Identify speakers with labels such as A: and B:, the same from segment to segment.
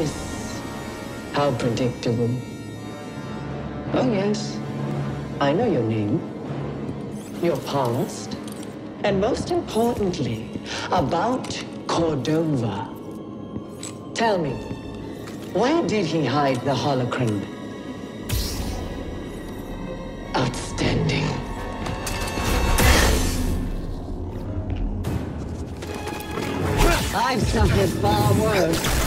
A: Nemesis. How predictable. Oh, yes. I know your name, your past, and most importantly, about Cordova. Tell me, where did he hide the holocron? Outstanding. I've suffered far worse.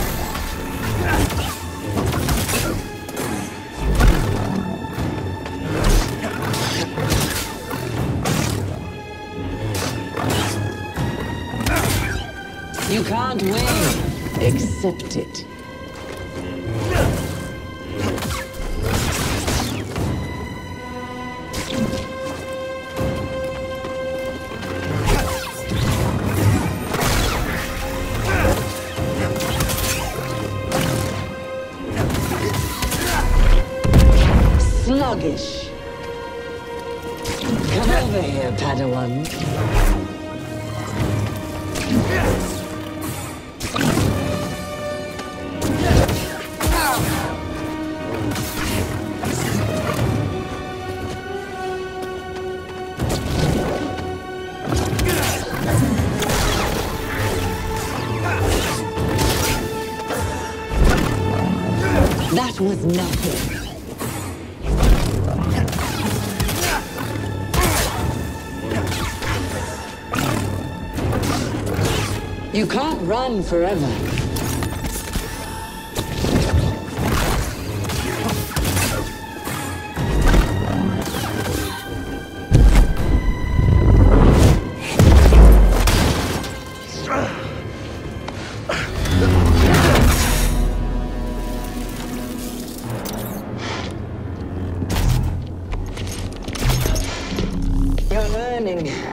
A: You can't win. Accept it. Sluggish. Come over here, Padawan. That was nothing. You can't run forever. You're learning.